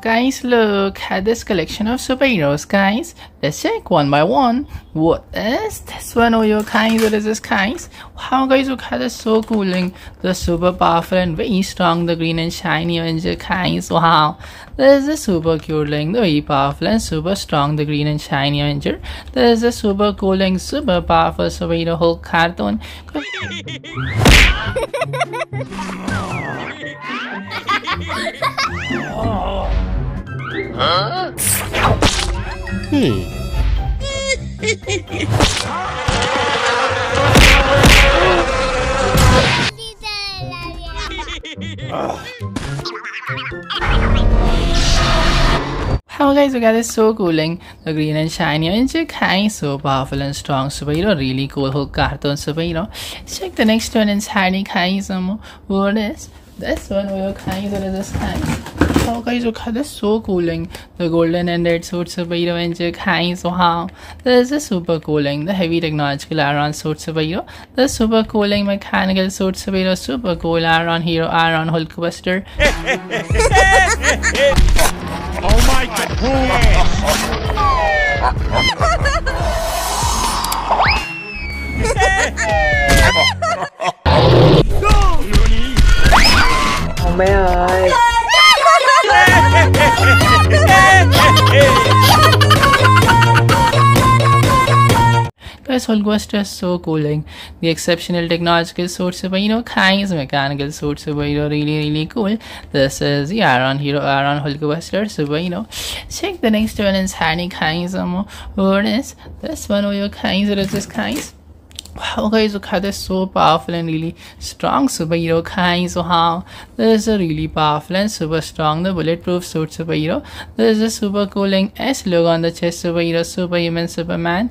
guys, look at this collection of superheroes, guys. Let's check one by one. What is this one? Oh, your guys, what is this, guys? Wow, guys, look at this, so cooling. The super powerful and very strong, the green and shiny Avenger, guys. Wow, this is a super cute link, the very powerful and super strong, the green and shiny Avenger. This is a super cool link, super powerful superhero Hulk cartoon. Huh? Hmm. How guys, look at this so cooling. The green and shiny and kind so powerful and strong superhero. Really cool Hulk cartoon superhero. Check the next one and inside kind some what is this one we are kind what is this kind? How guys look at this so cooling. The golden and red suit superhero and kind so how this is super cooling. The heavy technological iron suit superhero. The super cooling mechanical suit superhero. Super cool iron hero iron Hulkbuster. Oh my Không ơi Guys, Hulkbuster is so cooling. The exceptional technological of you know kinds mechanical you know really really cool. This is the Iron Hero Iron Hulkbuster. So you know, check the next one is Handy kinds of what is this one oh, your kinds or is this kinds? Wow guys look at this so powerful and really strong superhero kinds so how this is a really powerful and super strong the bulletproof suit superhero this is a super cooling S logo on the chest superhero superhuman superman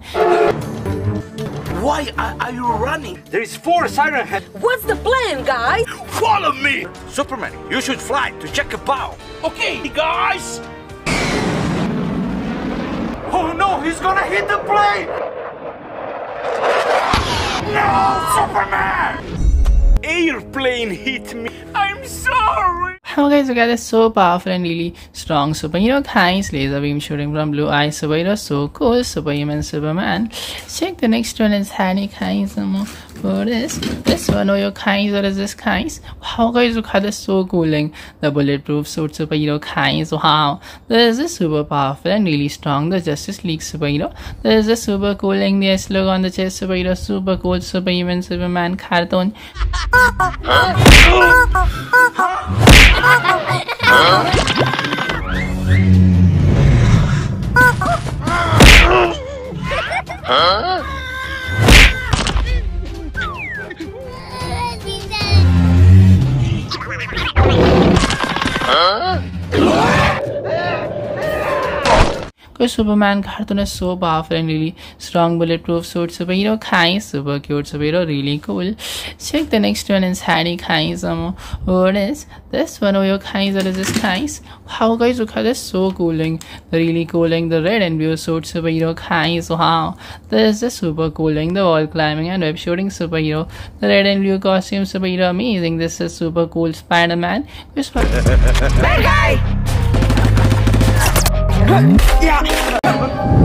Why are, are you running? There is four siren head. What's the plan, guys? Follow me! Superman, you should fly to check a bow. Okay, guys! Oh no, he's gonna hit the plane! No, Superman! Airplane hit me. I'm sorry. How guys look at this so powerful and really strong superhero kinds laser beam shooting from blue eyes superhero so cool superhuman superman check the next one is handy kinds Oh, what is this one or your kinds or is this kinds? Wow guys look at this so cooling. The bulletproof suit superhero kinds wow. This is super powerful and really strong the justice league superhero. This is super cooling the S logo on the chest superhero super cool superhuman superman cartoon. Huh? Huh? Because Superman cartoon is so powerful and really strong bulletproof suit superhero kind super cute superhero really cool. Check the next one is Harry kind um what is this one? Of your kinds or is this kinds? Wow guys look at this so cooling. Really cooling the red and blue suit superhero kinds wow. This is super cooling the wall climbing and web shooting superhero. The red and blue costume superhero amazing. This is super cool Spider-Man. Bad guy! Okay.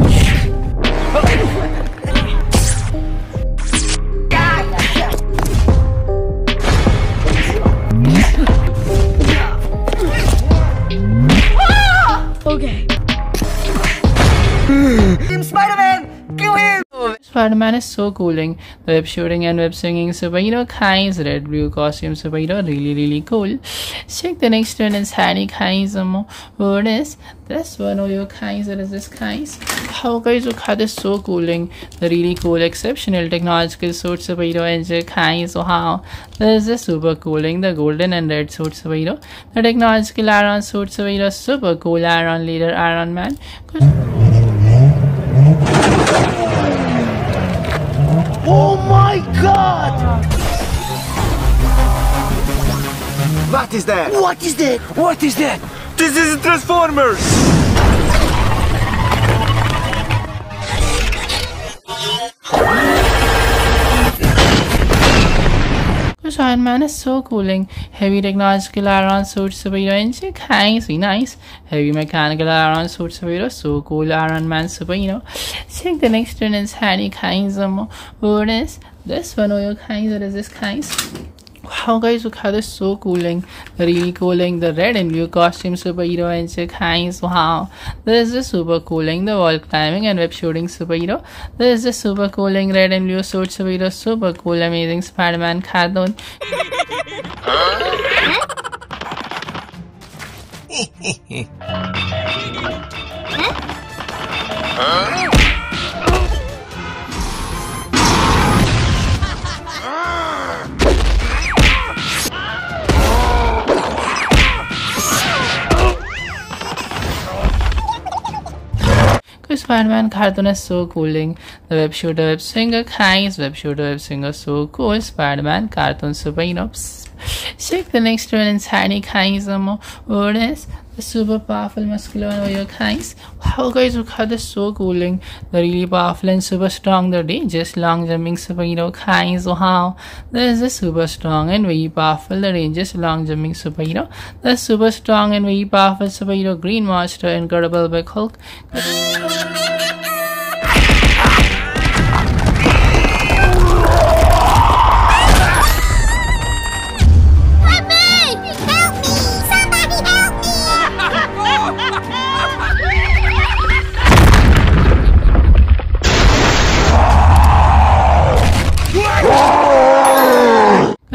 Spider-Man is so cooling. The web shooting and web swinging superhero kinds, red blue costume superhero, really really cool. Check the next one is Harry kinds. Um, what is this one? Oh, your kinds. What is this kinds? How guys look at this so cooling. The really cool, exceptional technological suit superhero and kinds. So how this is super cooling. The golden and red suit superhero. The technological iron suit superhero, super cool iron leader, Iron Man. Oh my god! What is that? What is that? What is that? This is Transformers! Because Iron Man is so cooling. Heavy technological iron suit superhero and nice, be nice. Heavy mechanical iron suit superhero, so cool Iron Man superhero. Check the next one is Harry kinds of what is this one or your kinds is this kinds? Wow guys look how this so cooling really cooling the red and blue costume superhero and check hands wow. This is the super cooling the wall climbing and web shooting superhero this is the super cooling red and blue suit superhero super cool amazing spider-man cartoon Because Spider-Man cartoon is so cooling. The web shooter web swinger kinds, web shooter web swinger so cool. Spider-Man cartoon super you know. Check the next one in tiny kinds of what is the super powerful muscular and warrior kinds. Wow guys look how this so cooling. The really powerful and super strong, the dangerous long jumping superhero kinds. Wow. This is the super strong and very powerful, the dangerous long jumping superhero. The super strong and very powerful superhero Green Monster, Incredible Hulk.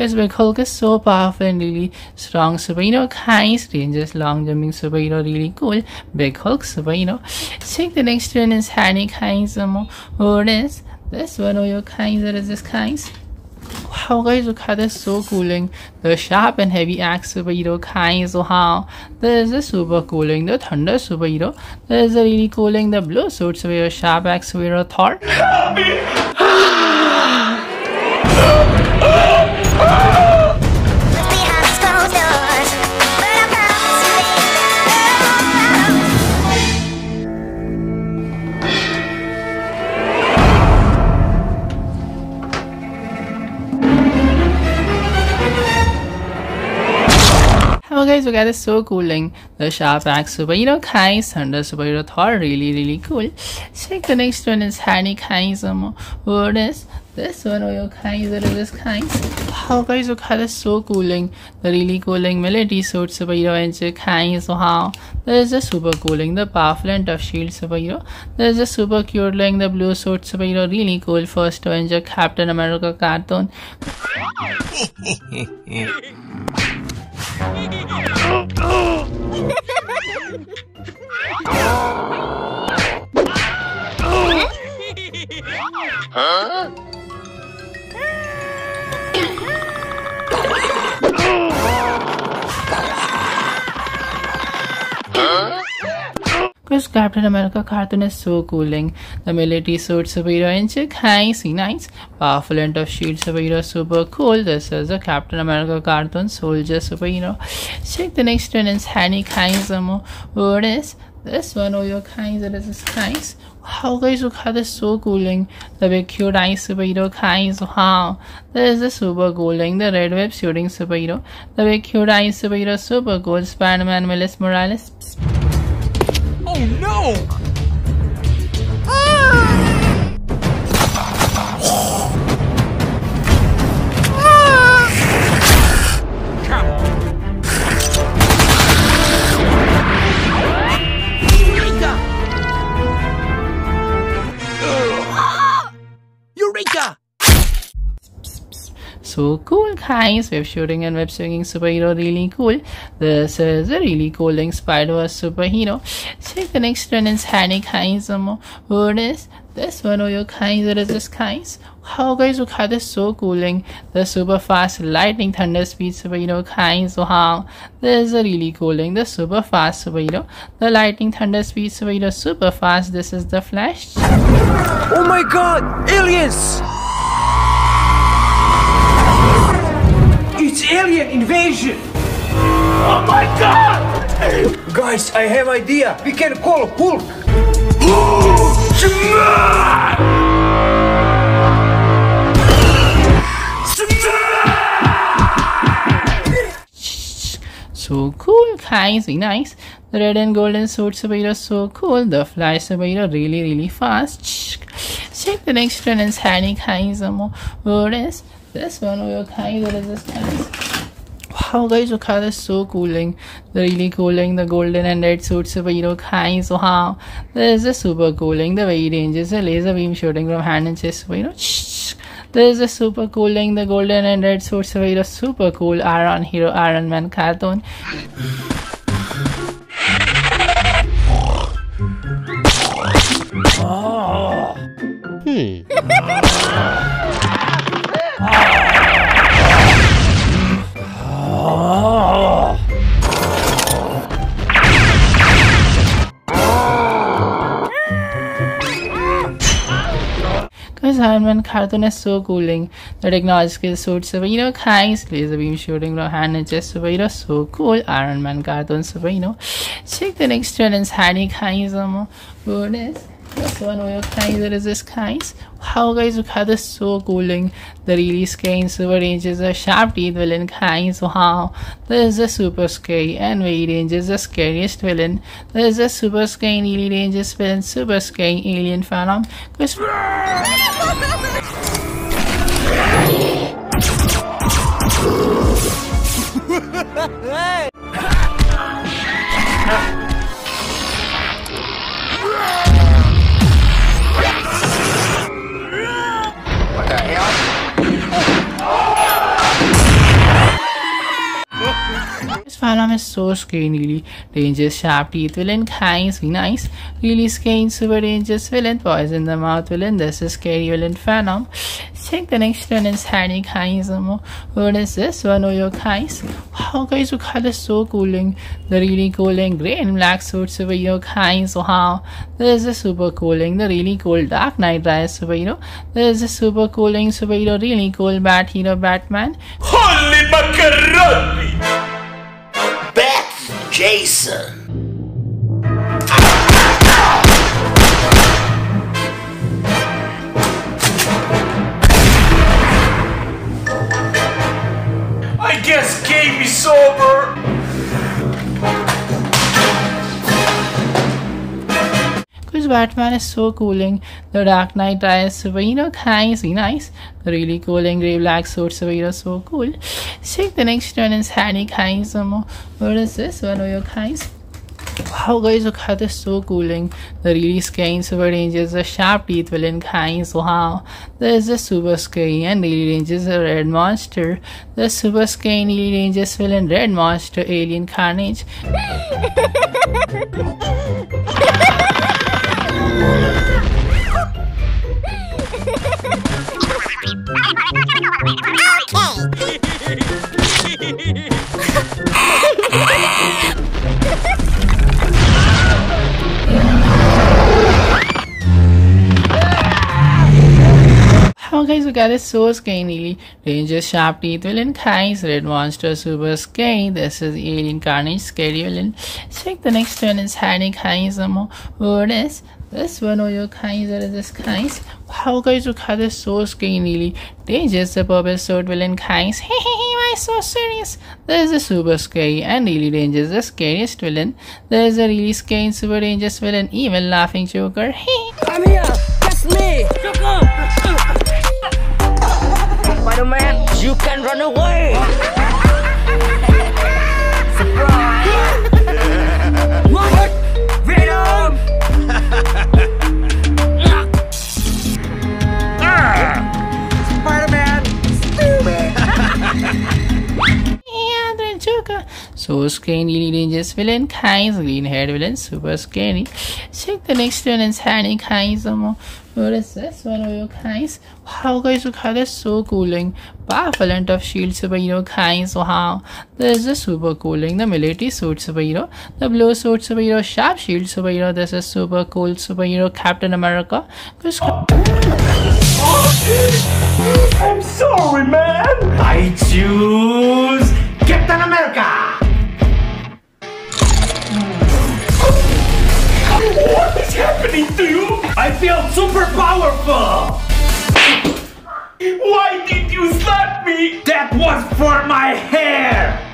Guys, Big so powerful and really strong. Super, you know, kinds, dangerous, long jumping super, you know, really cool. Big Hulk, super, you know. Check the next one is kinds. Um, what is this one? Oh, your kinds, that is this kinds. Wow, guys, look how that's so cooling. The sharp and heavy axe superhero kinds. how? there's a super cooling. The thunder superhero. There's a really cooling. The blue suit superhero, sharp axe superhero, Thor. Guys, look at this so cooling. The sharp axe super, you know, Kai's thunder superhero Thor, really, really cool. Check the next one is Hanny Kai's um, what is this one or your Kai's or is this Kai's? Wow guys, look how this so cooling. The really cooling military suit superhero and Kai's wow. There's a super cooling, the powerful and tough shield superhero. There's a super cute looking the blue suit superhero, really cool first Avenger Captain America cartoon. huh? Because Captain America cartoon is so cooling. The military suit superhero check hi, see nice. Powerful and tough shield superhero super cool. This is a Captain America cartoon soldier superhero. Check the next one is Hanny Kaizamo. What is this one? Oh, your it is kinds. Wow, guys, look how this so cooling. The big cute eyes superhero kinds. Wow, this is the super cooling. The red web shooting superhero. The big cute eyes superhero super cool. Spider-Man Miles Morales. Oh no! So cool guys, web shooting and web swinging superhero really cool. This is a really cooling Spider-Verse superhero. Check the next one is Hanny Kinds. Um, what is this one? Oh, kinds, what is this kinds? Wow guys, look how this is so cooling. The super fast lightning thunder speed superhero kinds. Wow, this is a really cooling. The super fast superhero. The lightning thunder speed superhero super fast. This is the Flash. Oh my god! Aliens! It's alien invasion! Oh my god! Guys, I have idea. We can call Hulk. so cool. Guys, very nice. The red and golden sword superhero so cool. The fly superhero really really fast. Check the next one is Harry guys. What is this one? Oh, guys, what is this guys? Wow guys, look how this is so cooling. The really cooling, the golden and red suit superhero guys. how This is super cooling. The way he ranges the laser beam shooting from hand and chest superhero. This is super cooling. The golden and red suit superhero super cool. Iron Hero Iron Man cartoon. Hmm. Cartoon is so cooling. The technological suit superhero guys, laser beam shooting from hand and chest superhero so cool. Iron Man cartoon superhero. Check the next one is Harry guys. This one over guys? There is this guys. Wow guys, look how this is so cooling. The really scary super ranges a sharp teeth villain guys. Wow, this is a super scary and very ranges the scariest villain. This is a super scary really ranges villain, super scary alien Venom. Because This Venom is so really dangerous, sharp teeth villain, kinds, be nice, really scary, super dangerous villain, poison the mouth villain, this is scary villain Venom. Um. Check the next one is Harry Kinds. Um. What is this one? Oh, your guys. Wow, guys, how this is so cooling. The really cooling gray and black suit superhero kinds. Wow, this is super cooling. The really cool Dark Knight Rise superhero. This is super cooling superhero, really cool Bat Hero Batman. Holy macaroni! Jason. I guess game is over. Batman is so cooling. The Dark Knight Rise superhero guys, be nice. The really cooling gray black suit superhero so cool. Check the next one is Harry guys. Um, what is this one of your guys? Wow guys look how this is so cooling. The really scary super ranges the sharp teeth villain guys. Wow. This is a super scary and really ranges a red monster. The super scary really ranges villain red monster alien carnage. How guys we got this so really dangerous sharp teeth villain guys red monster super scary this is alien carnage scary villain check the next one is guys um, what is this one or your guys that is this guys how guys look at this so scary really dangerous the purple sword villain guys hey hey hey why so serious. This is a super scary and really dangerous the scariest villain. There is a really scary super dangerous villain evil laughing joker. Hey I'm here. That's me. joker. Spider-Man, you can run away. So scary, dangerous villain, kinds, green haired villain, super scary. Check the next one is Harry kinds. Um, what is this one of your kinds? Wow, guys, look how that's so cooling. Powerful and tough shield superhero kinds. Wow, this is super cooling. The military suit superhero, the blue suit superhero, sharp shield superhero. This is super cool superhero Captain America. Because I'm sorry, man. I choose Captain America. What is happening to you? I feel super powerful. Why did you slap me? That was for my hair.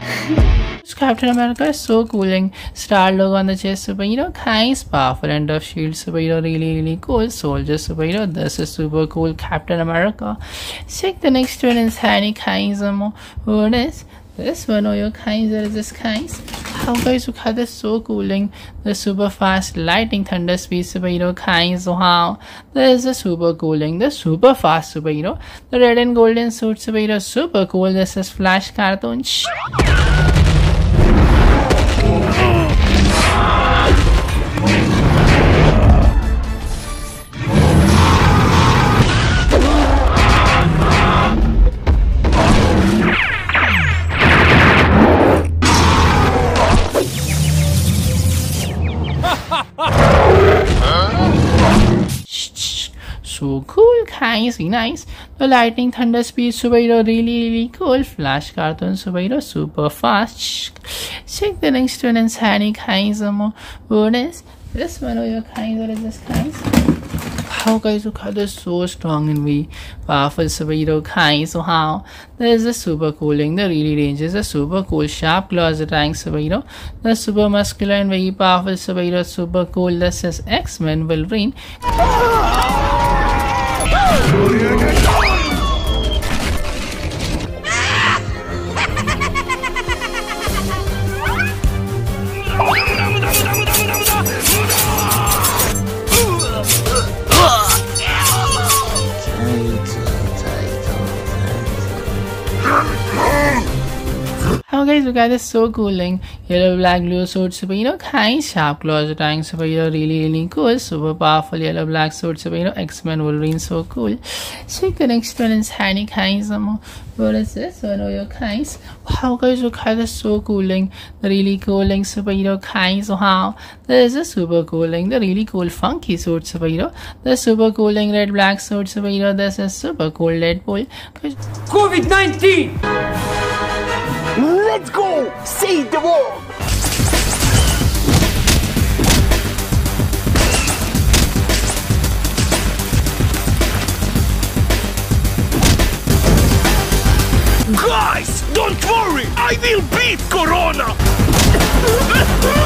Captain America is so cooling. Star logo on the chest, superhero. Nice, powerful end of shield, superhero. Really, really cool. Soldier, superhero. This is super cool. Captain America. Check the next one is Kaiser. What is this one? Oh, your Kaiser is this Kaiser. How guys look how this so cooling. The super fast lightning thunder speed superhero Kaiser. Wow. This is the super cooling. The super fast superhero. The red and golden suit superhero. Super cool. This is Flash cartoon. Cool, be nice. The lightning thunder speed superhero really really cool. Flash cartoon superhero super fast. Check the next one and Sunny guys. What is this one? Oh, your guys, what is this guys? How guys look how they're so strong and we powerful superhero guys. So how there's the super cooling, the really ranges, the super cool sharp claws rank superhero, the super muscular and very powerful superhero, super cool. This is X-Men Wolverine. Look at so cooling. Yellow black blue suit superhero kind sharp claws dying superhero really really cool. Super powerful yellow black suit superhero X-Men Wolverine so cool. so you can one is Hanny kind some what is this? One of your kinds. Wow guys look at this so cooling. The really cool cooling superhero kinds. Oh, wow. There is a super cooling. The really cool funky suit superhero. The super cool cooling red black suit superhero. This is super cool Deadpool. Guys, COVID 19! Let's go! Save the world! Guys, don't worry! I will beat Corona!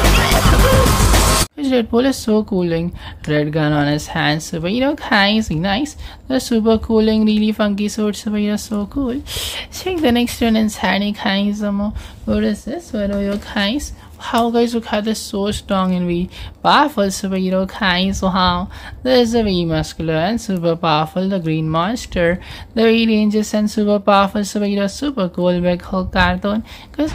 Which Deadpool is so cooling. Red gun on his hands, superhero nice, nice. The super cooling, really funky sword, superhero so cool. Check the next one is Hanny Kais. What is this? What are your Kais? How guys look how this so strong and we powerful superhero Kais. So how there's a very muscular and super powerful the green monster. The very dangerous and super powerful superhero super cool big Hulk cartoon. Cause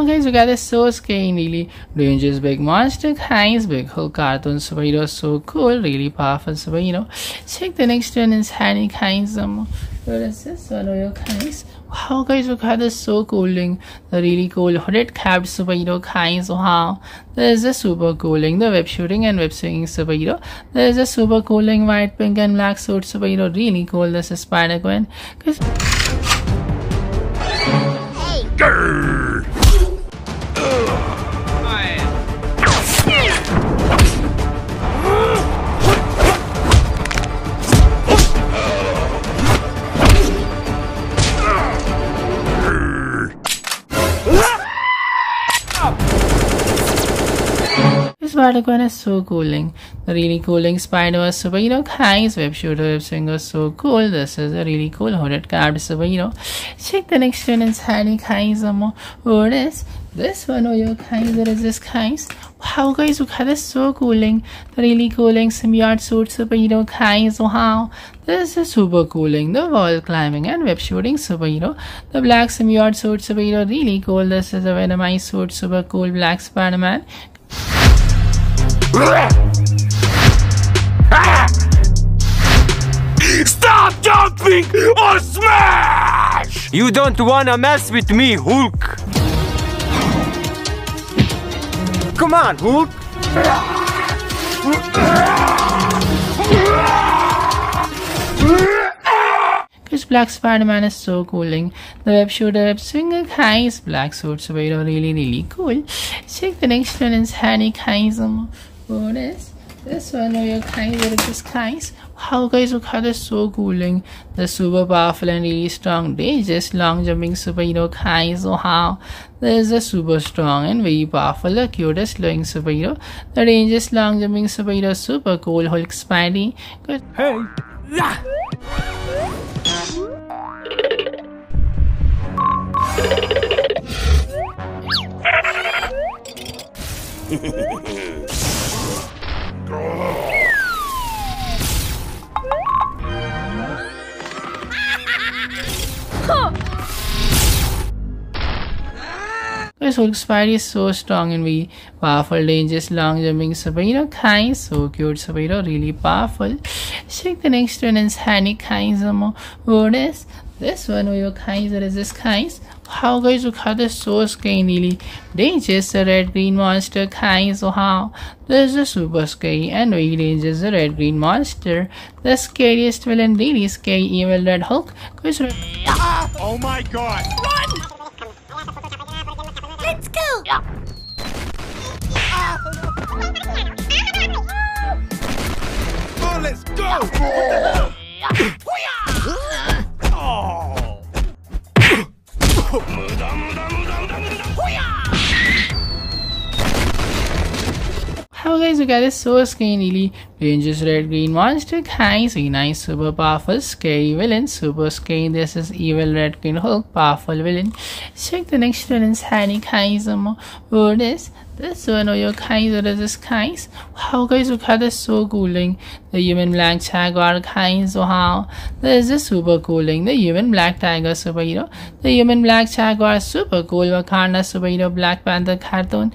How guys you guys so scary really. Ranges big monster kinds big Hulk cartoon superhero so cool really powerful superhero check the next one is Hanny kinds um what is this? One your kinds wow guys look how this so cooling the really cool hooded capped superhero kinds wow. There's a super cooling the web shooting and web swinging superhero. There's a super cooling white pink and black suit superhero really cool this is Spider-Gwen. Guys This Spider-Gwen is so cooling. The really cooling spider was superhero kinds web shooter web swinger so cool. This is a really cool hooded card superhero. Check the next one is Harry kinds more. This one? Oh your kinds there is this kinds. Wow guys look at this so cooling. The really cooling symbiote suit Super superhero kinds. Wow. This is super cooling. The wall climbing and web shooting Super superhero. The black symbiote suit Super superhero really cool. This is a Venomized suit super cool black Spider-Man. Stop jumping or smash! You don't wanna mess with me, Hulk! Come on, Hulk! Because Black Spider-Man is so cooling. The web shooter web swinger Kai's black suit superhero really really cool. Check the next one is Hanny Kaism. This one of your Kai's or this Kai's? How guys look how they're so cooling. The super powerful and really strong dangerous long jumping superhero Kai's so how there's a super strong and very powerful, the cutest glowing superhero, the dangerous long jumping superhero super cool Hulk Spidey. Good. Hey! Guys, Hulk Spidey is so strong and very powerful, dangerous, long jumping superhero. Kind, so cute superhero, really powerful. Check the next one is Hanny Kaizamo. What is this one? Oh, your Kaiser is this Kais. How guys look how they're so scary, really dangerous. The red green monster Kais. So how there's a super scary and very dangerous. The red green monster, the scariest villain, really scary evil Red Hulk. Guys, Oh my god! Let's go! Oh, let's go! Oh. How guys you guys so scary really dangerous red green monster see nice super powerful scary villain super scary this is evil red green hulk powerful villain. Check the next villain's Hanny Kaizamo what is this one or your Kaiser is this Kais how guys look how this so cooling? The human black jaguar so how? This is super cooling. The human black tiger superhero. The human black jaguar super cool. Wakanda superhero Black Panther cartoon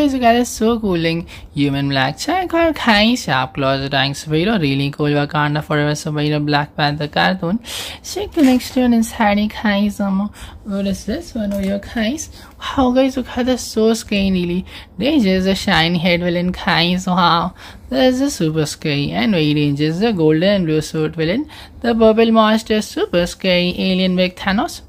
guys, you guys are so cooling. Human black jaguar, Kai, sharp claws, rank superhero, really cool Wakanda forever superhero, Black Panther cartoon. Check the next one is Harry Kai some um, What is this one? Oh, your Kais. How guys, look how they're so scary, really. Dangerous, a shiny head villain, Kais. Wow. There's a super scary and very dangerous, the golden and blue suit villain, the purple monster, super scary alien big Thanos.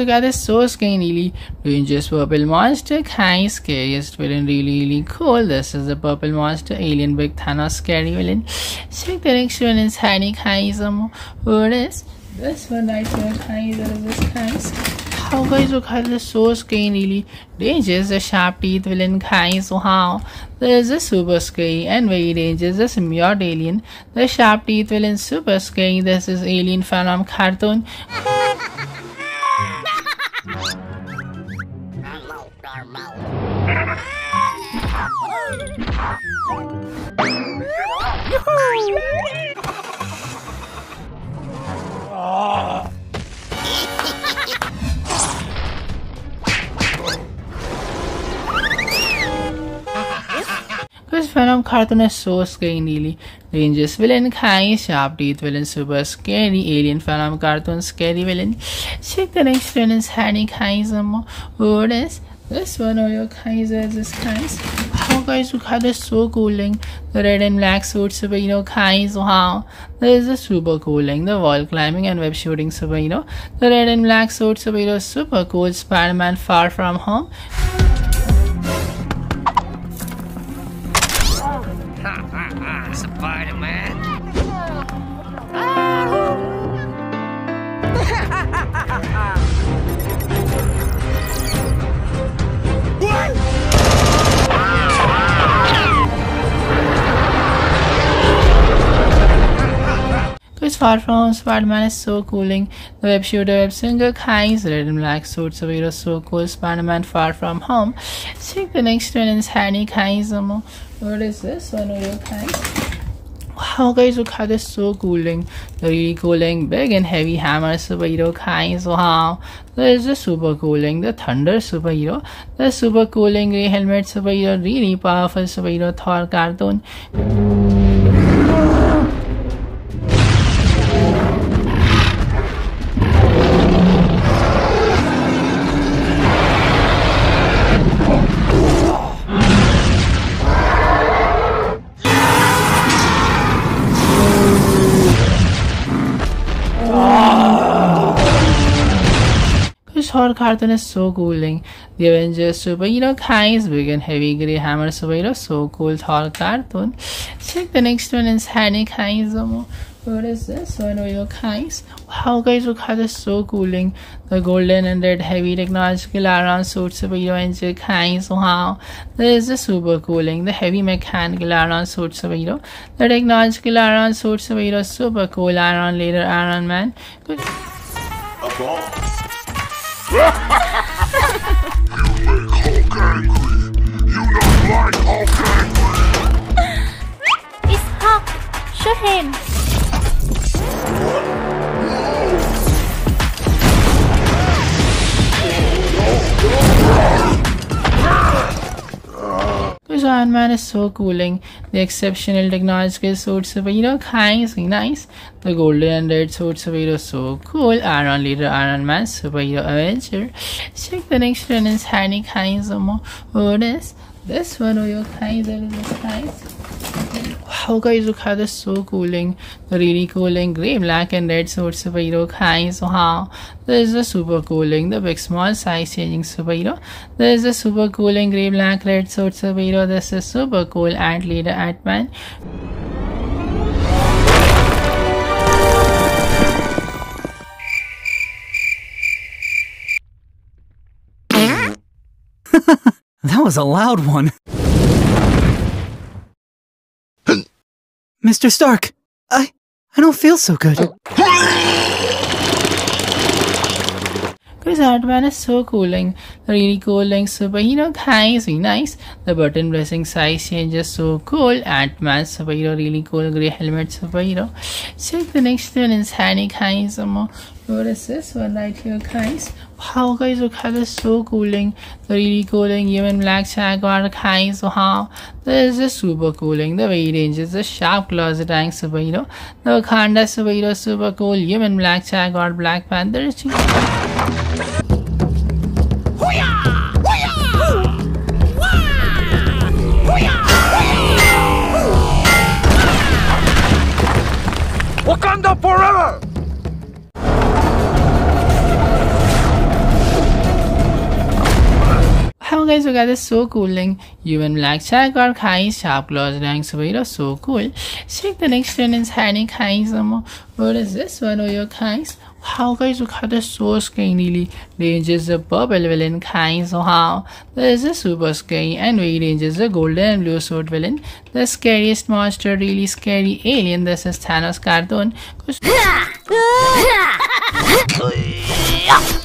Are so scary, really dangerous purple monster, Kai, scariest villain, really, really cool. This is the purple monster, alien big Thanos, scary villain. Check the next one is Hanny Kaizamo. What is this one right here? Is this Kais. How guys, look how this so scary, really dangerous. The sharp teeth villain, Kai. So how there is a super scary and very dangerous. The symbiote alien, the sharp teeth villain, super scary. This is alien from cartoon. Because Venom ah! Cartoon is so scary, really dangerous villain, Kai, sharp teeth villain, super scary alien Venom cartoon, scary villain. Check the next villain is Kaizamo. What is this one? Oh, your is this Kais. How guys look how they're so cooling. The red and black suit superhero Kais. Wow, there is a super cooling. The wall climbing and web shooting Super superhero. The red and black suit Super superhero super cool. Spider-Man Far From Home. Spider-Man. Because Far From Spider-Man is so cooling. The web shooter web singer Kai's red and black suit superhero so cool. Spider-Man Far From Home. Check the next one is Hanny Kai's. What is this one? Your Wow guys look how this so cooling. The really cooling big and heavy hammer superhero kinds. Wow. This is super cooling. The thunder superhero. The super cooling helmet superhero. Really powerful superhero Thor cartoon. Horror cartoon is so cooling. The Avengers superhero big and heavy grey hammer superhero so cool Thor cartoon. Check the next one is Hanny kinds. What is this one? Your kinds. Wow guys look how this so cooling. The golden and red heavy technological iron suit superhero engine kinds. Wow. This is super cooling. The heavy mechanical iron suit superhero. The technological iron suit superhero super cool iron later Iron Man. Good. You make Hulk angry. You don't like Hulk angry. It's Hawk. Shoot him. Because Iron Man is so cooling. The exceptional technological suit superhero kinds nice. The golden and red suit superhero so cool. Iron Leader Iron Man superhero Avenger. Check the next one is Handy kinds of more. What oh, is this one? Oh, your kinds that is the Wow guys look how this so cooling. The really cooling grey, black and red suit superhero. Wow. This is the super cooling. The big small size changing superhero. This is the super cooling grey, black, red suit superhero. This is super cool ant leader Ant-Man. That was a loud one. Mr. Stark, I I don't feel so good. Oh. Chris Ant-Man is so cooling. The really cooling superhero kinds really nice. The button pressing size changes so cool. Ant-Man superhero really cool grey helmet superhero. Check the next one is Hanny kinds. What is this one right here guys? Wow guys look how this so cooling. The really cooling human black jaguar kinds. Wow. This is super cooling. The way ranges the sharp claws rank superhero. The Wakanda superhero super cool. Human black jaguar black panther. Guys look at this so cooling. Human black jaguar kinds sharp claws rank superhero so cool. Check the next one is Hanny kinds. What is this one? Oh your kinds. Wow guys look how this so skinny ranges the purple villain kinds. Wow. This is a super scary and we ranges the golden and blue sword villain. The scariest monster really scary alien. This is Thanos cartoon.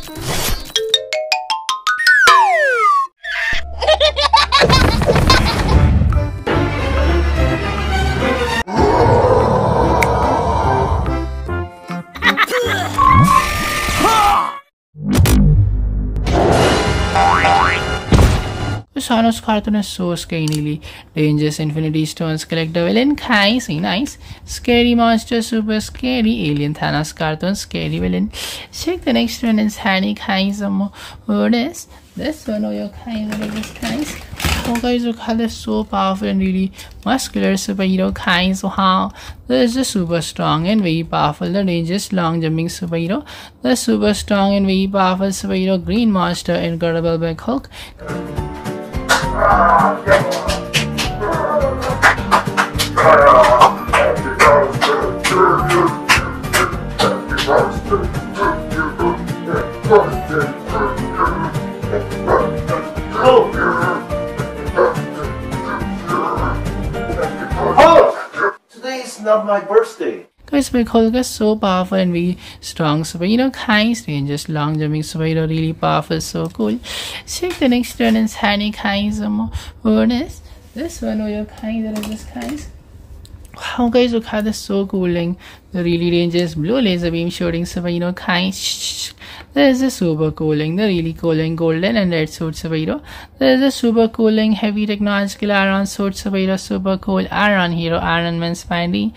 'Cause Thanos cartoon is so skinny. Dangerous Infinity Stones collect the villain. Nice, nice. Scary monster, super scary. Alien Thanos cartoon, scary villain. Check the next one is Hanny Kaizamo. What is this one? Oh, your of this guys. Oh guys, look how they're so powerful and really muscular superhero kinds. Wow, this is super strong and very powerful. The dangerous long jumping superhero. The super strong and very powerful superhero Green Monster, Incredible Big Hulk. Today is not my birthday. Big Hulk is so powerful and very strong. So, you know, Kai's is long jumping, know, really powerful, so cool. Check the next turn is Hanny Kai's word is this one or your Kai, there is this Kai's. Wow guys, look how this so cooling. The really dangerous blue laser beam shooting so you know kind there is a super cooling, the really cooling golden and red suit Sabairo. There is a super cooling heavy technological iron suit Sabairo super cool iron hero Iron Man Spidey.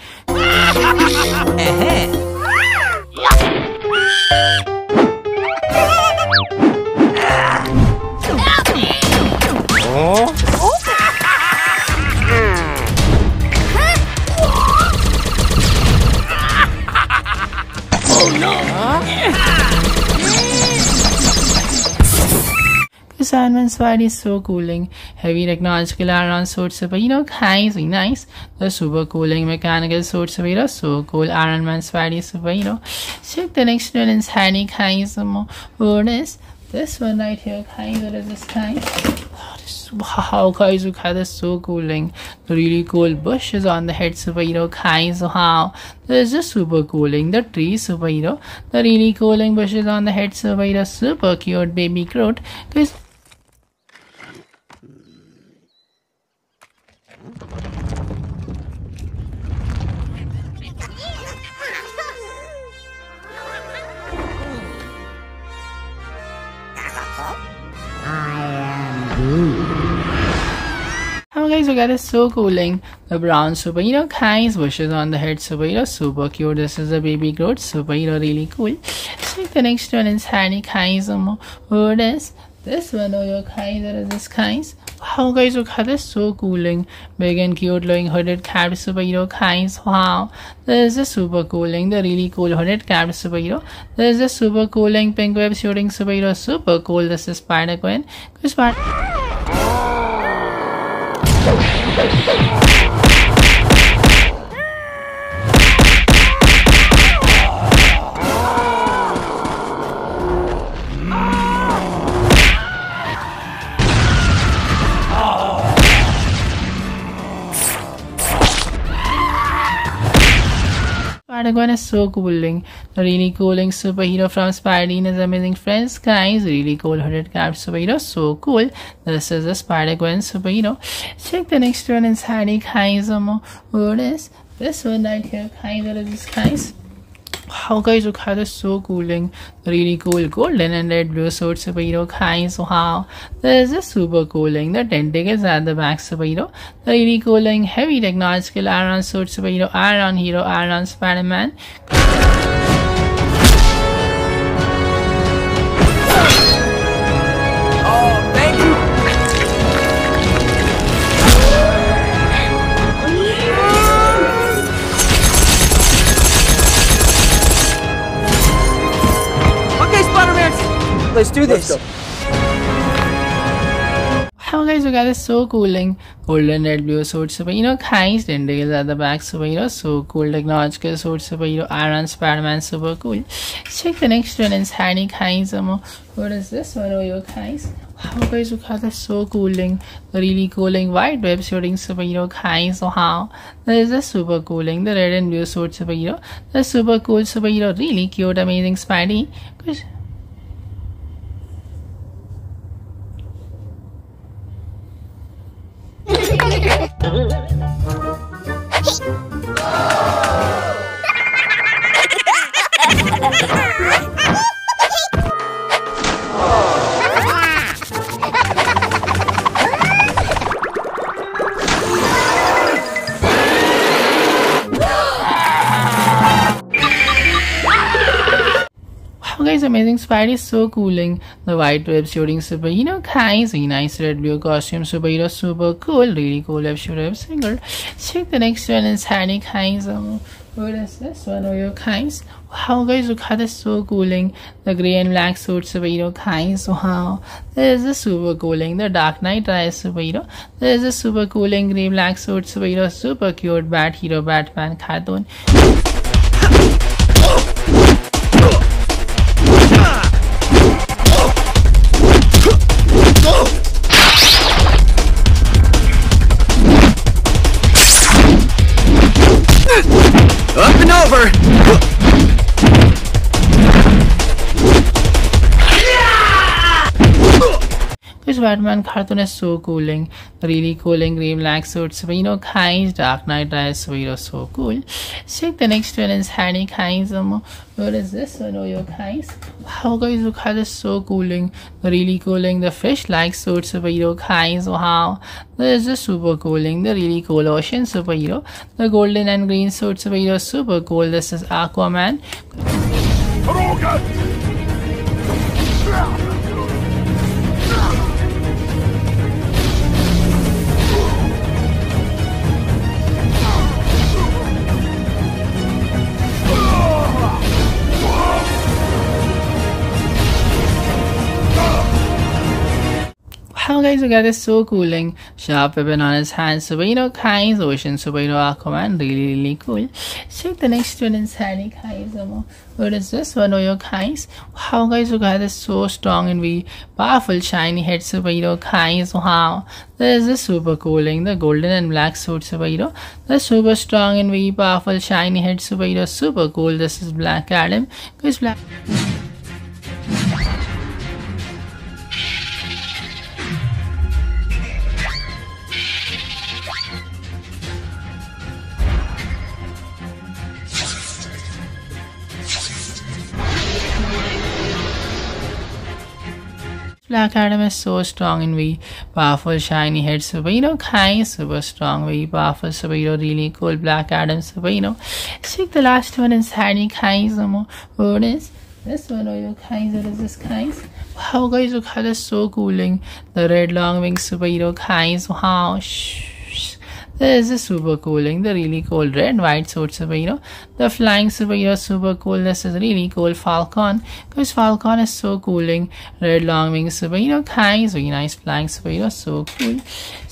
This Iron Man is so cooling. Heavy technological iron suit but you know of nice. The super cooling mechanical suit super so cool. Iron Man Spidey super you know. Check the next one is handy kind some word is this one right here kind what is this kind? Wow guys look how this so cooling. The really cool bushes on the head superhero kinds wow. There's just super cooling. The tree superhero. The really cooling bushes on the head superhero super cute baby Groot. Guys Oh guys, look at this so cooling. The brown superhero kinds bushes on the head superhero super cute. This is a baby Groot superhero really cool. Check the next one is Handy kinds what is this one oh your kinds there is this kinds. Wow guys look at this so cooling. Big and cute glowing hooded capped superhero kinds. Wow. There is super cooling, the really cool hooded capped superhero. There is super cooling pink web shooting superhero super cool. This is Spider Gwen. Spider Spider-Gwen is so cooling. The really cooling superhero from Spidey and his amazing friends, guys. Really cool hooded cap superhero, so cool. This is a Spider-Gwen superhero. Check the next one inside guys. Um, what is this one right here? Guys, is this guys? Wow guys look how this so cooling really cool golden and red blue suit superhero guys how this is super cooling the tentacles at the back superhero the really cooling heavy technological iron suit superhero iron hero iron spider-man Let's do this. Wow guys, look at this so cooling. Golden red blue suit superhero guys, tentacles at the back superhero, so cool technological suit superhero, Iron Spider-Man super cool. Check the next one is Handy guys. Um, what is this one? Oh your guys. Wow guys, look at this so cooling. The really cooling white web shooting superhero guys. Wow. There is a super cooling, the red and blue suit superhero. The super cool superhero, really cute, amazing Spidey. Guys, guys, amazing Spidey is so cooling. The white web shooting superhero guys, a nice red blue costume superhero, super cool, really cool web shooter web singer. Check the next one is Handy guys. Um, what is this one? Oh your guys. Wow guys, look how this so cooling. The grey and black suit superhero guys. Wow. There is a super cooling. The Dark Knight Rise superhero. There is a super cooling grey black suit superhero, super cute Bat hero Batman cartoon. Up and over! Batman cartoon is so cooling, really cooling, green black suit, superhero kinds, Dark Knight Rise, superhero so cool. Check the next one is Harry Kinds. What is this one? Oh, your guys. Wow, guys, look how this so cooling, really cooling. The fish like suit, superhero kinds. Wow, this is super cooling, the really cool ocean superhero. The golden and green suit superhero super cool. This is Aquaman. How guys, you guys is so cooling. Sharp weapon on his you know, kinds, ocean superhero Aquaman, really, really cool. Check the next one inside guys. What is this one? Oh, your kinds. How guys, you guys is so strong and we powerful, shiny head superhero kinds. Wow, this is super cooling. The golden and black suit superhero. The super strong and we powerful, shiny head superhero. Super cool. This is Black Adam. Guys, Black. Black Adam is so strong and very powerful, shiny head super, you know, kind, super strong, very powerful superhero, really cool Black Adam super, you know. Check the last one is shiny kind, some what is this one or your kinds, what is this kinds? Wow guys, look how that's so cooling. The red long wing superhero kinds, wow. Shh. This is super cooling, the really cool red white suit superhero. The flying superhero super cool. This is really cool Falcon. Because Falcon is so cooling. Red long wing superhero guys. Very nice flying superhero. So cool.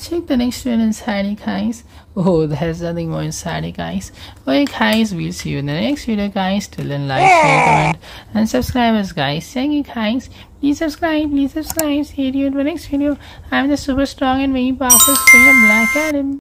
Check the next one inside guys. Oh, there's nothing more inside it, guys. Okay, guys, we'll see you in the next video, guys. Till then, like, share, comment, and subscribe us, guys. Thank you, guys. Please subscribe, please subscribe. See you in the next video. I'm the super strong and very powerful Springer Black Adam.